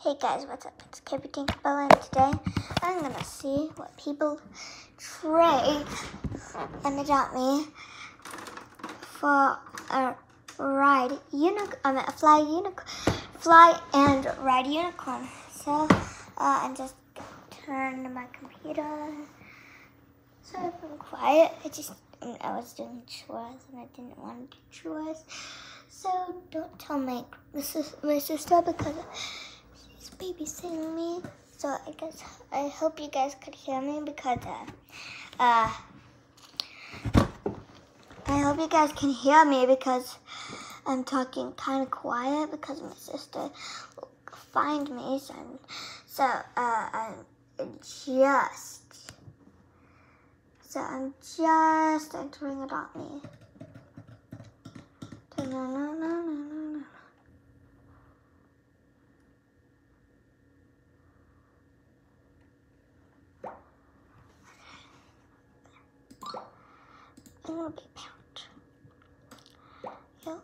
Hey guys, what's up? It's Kaybree Tinkerbell and today I'm gonna see what people trade and Adopt Me for a ride unicorn, mean a fly unicorn, fly and ride unicorn. So uh, I'm just turn my computer so I'm quiet. I just I was doing chores and I didn't want to do chores. So don't tell my my sister because babysitting me. So I guess I hope you guys could hear me because uh, uh I hope you guys can hear me because I'm talking kind of quiet because my sister will find me. So so uh, I'm just so I'm just entering Adopt Me. I'm gonna be. Yep.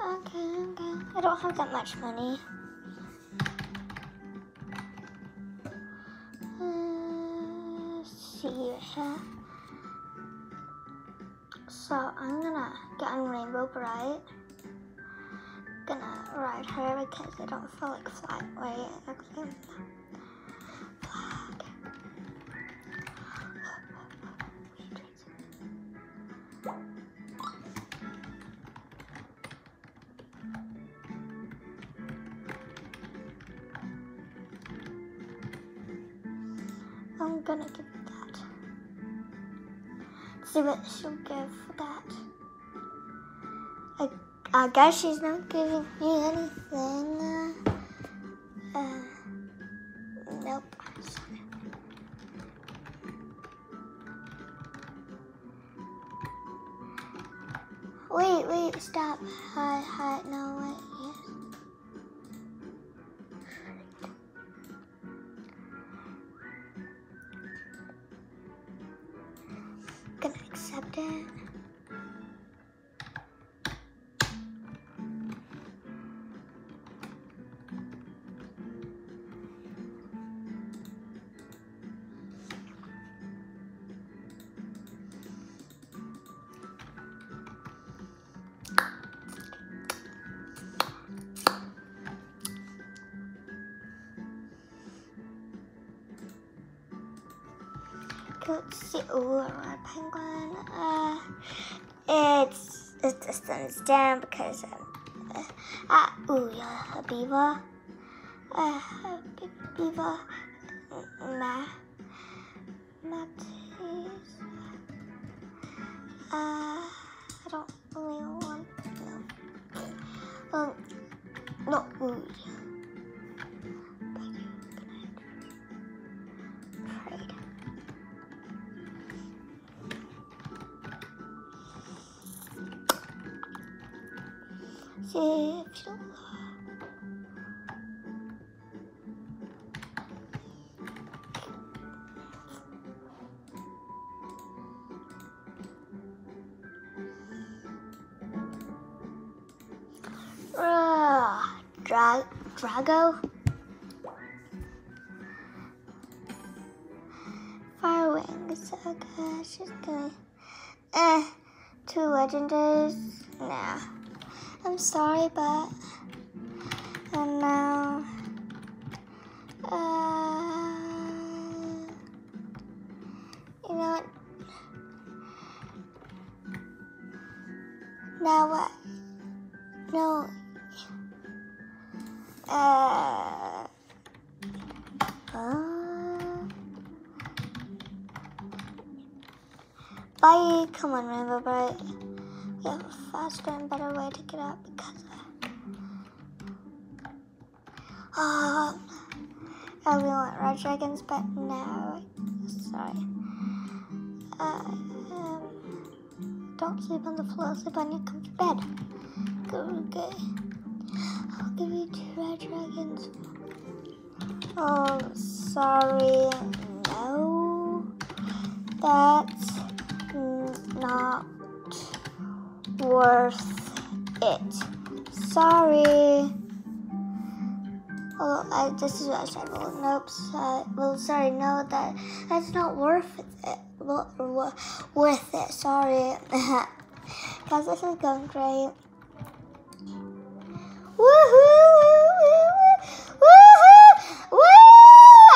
Okay, okay. I don't have that much money. Uh, see here. So I'm gonna get on Rainbow Bright. Gonna ride her because I don't feel like flying away. I'm gonna give it that. See what she'll give for that. I, I guess she's not giving me anything. Uh, uh, nope. Wait, wait, stop. Hi, hi, no, wait, accept it. Let's see. Ooh, a penguin. Uh, it's it just thumbs down because um, uh, ah, ooh, yeah, a beaver. Uh, a beaver. Ma, She'll. Uh, Dra- Drago? Fire wings. Okay, she's gonna. Eh, two legendaries? Nah. I'm sorry, but. And now. Uh, you know what? Now what? No. Uh. uh, bye. Come on, Rainbow Bright. We have a faster and better way to get out because I really want red dragons, but no. Sorry. Uh, um, don't sleep on the floor. Sleep on your comfy bed. Go, okay. I'll give you two red dragons. Oh, sorry. No. That's not worth it. Sorry. Oh, I, this is what I said. Well, nope. Uh, well, sorry, no, that that's not worth it. Well, worth it. Sorry, guys, this is going great. Woohoo! Woohoo! Woo!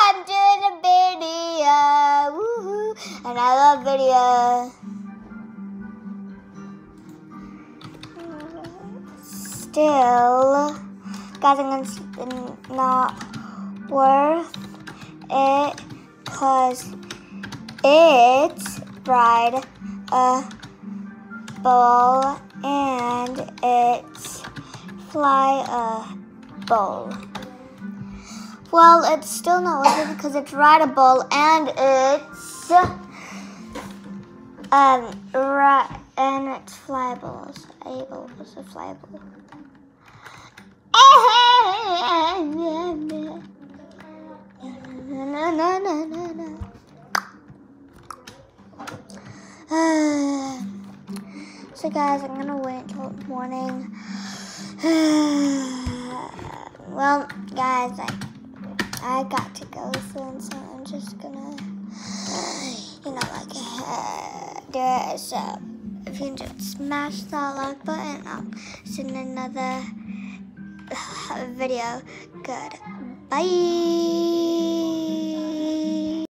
I'm doing a video. Woohoo! And I love video. Still, guys, I'm not worth it because it's bride a ball and it's fly a bowl. Well, it's still not worth it because it's rideable and it's um right and it's flyable. So able so flyable. So guys, I'm gonna wait until morning. well, guys, I I got to go soon, so I'm just gonna, you know, like do it. So if you can just smash that like button, I'll send another video. Good. Bye.